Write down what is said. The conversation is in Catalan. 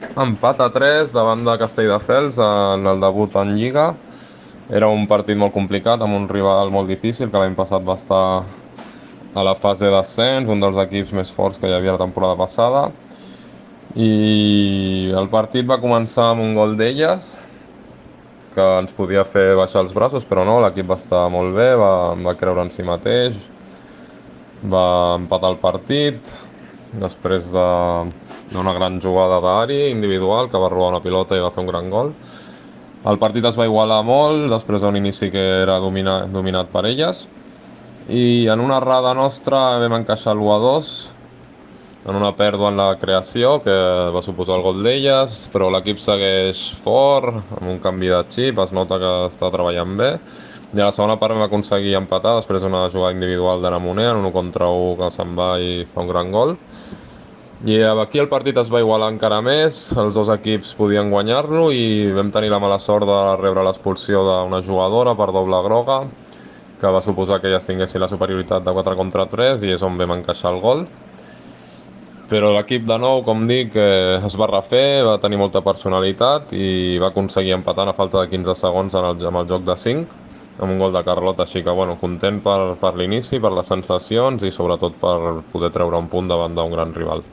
Empat a 3 davant de Castelldefels en el debut en Lliga. Era un partit molt complicat amb un rival molt difícil que l'any passat va estar a la fase d'ascens, un dels equips més forts que hi havia la temporada passada. I el partit va començar amb un gol d'elles, que ens podia fer baixar els braços, però no, l'equip va estar molt bé, va, va creure en si mateix, va empatar el partit, després d'una de, gran jugada d'Ari individual, que va robar una pilota i va fer un gran gol. El partit es va igualar molt, després d'un inici que era dominat, dominat per elles, i en una errada nostra vam encaixar l'1 a 2, en una pèrdua en la creació que va suposar el gol d'elles, però l'equip segueix fort, amb un canvi de xip, es nota que està treballant bé. I a la segona part vam aconseguir empatar després d'una jugada individual de Namoner en un contra un que se'n va i fa un gran gol. I aquí el partit es va igualar encara més, els dos equips podien guanyar-lo i vam tenir la mala sort de rebre l'expulsió d'una jugadora per doble groga, que va suposar que elles tinguessin la superioritat de 4 contra 3 i és on vam encaixar el gol però l'equip de nou, com dic, eh, es va refer, va tenir molta personalitat i va aconseguir empatar a falta de 15 segons en el, amb el joc de 5 amb un gol de Carlota, així que bueno, content per, per l'inici, per les sensacions i sobretot per poder treure un punt davant d'un gran rival.